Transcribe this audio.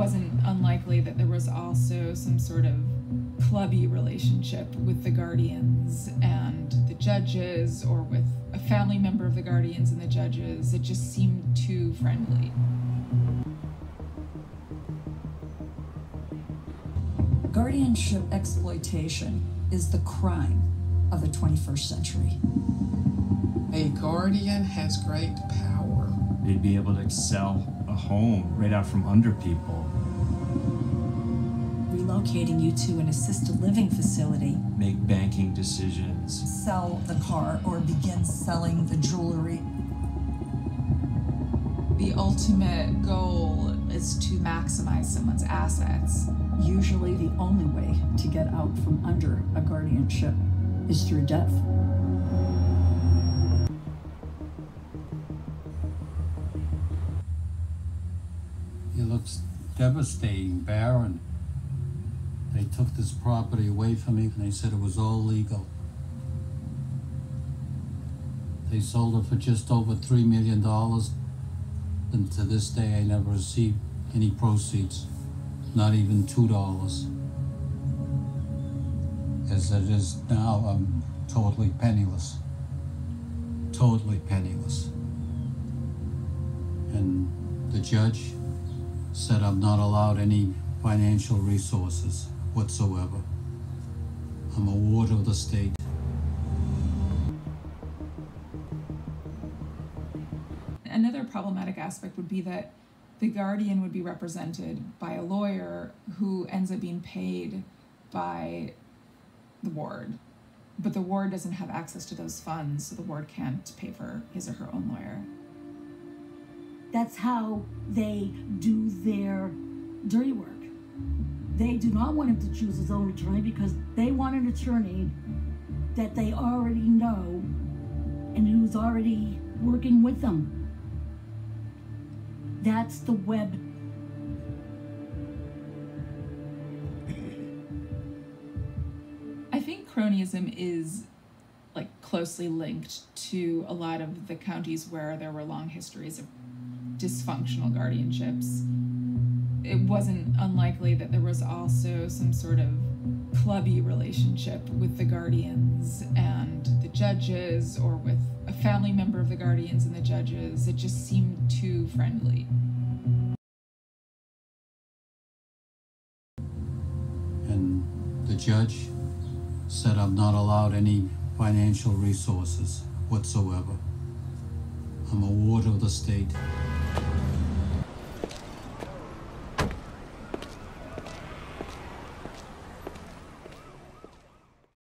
wasn't unlikely that there was also some sort of clubby relationship with the guardians and the judges or with a family member of the guardians and the judges. It just seemed too friendly. Guardianship exploitation is the crime of the 21st century. A guardian has great power. They'd be able to sell a home right out from under people. Relocating you to an assisted living facility, Make banking decisions. sell the car, or begin selling the jewelry. The ultimate goal is to maximize someone's assets. Usually, the only way to get out from under a guardianship is through death. It looks devastating, barren. They took this property away from me and they said it was all legal. They sold it for just over $3 million. And to this day, I never received any proceeds, not even $2. As it is now, I'm totally penniless. Totally penniless. And the judge said I'm not allowed any financial resources whatsoever. I'm a ward of the state. Another problematic aspect would be that the guardian would be represented by a lawyer who ends up being paid by the ward. But the ward doesn't have access to those funds, so the ward can't pay for his or her own lawyer. That's how they do their dirty work. They do not want him to choose his own attorney because they want an attorney that they already know and who's already working with them. That's the web. I think cronyism is like closely linked to a lot of the counties where there were long histories of dysfunctional guardianships. It wasn't unlikely that there was also some sort of clubby relationship with the guardians and the judges or with a family member of the guardians and the judges. It just seemed too friendly. And the judge said I'm not allowed any financial resources whatsoever. I'm a ward of the state.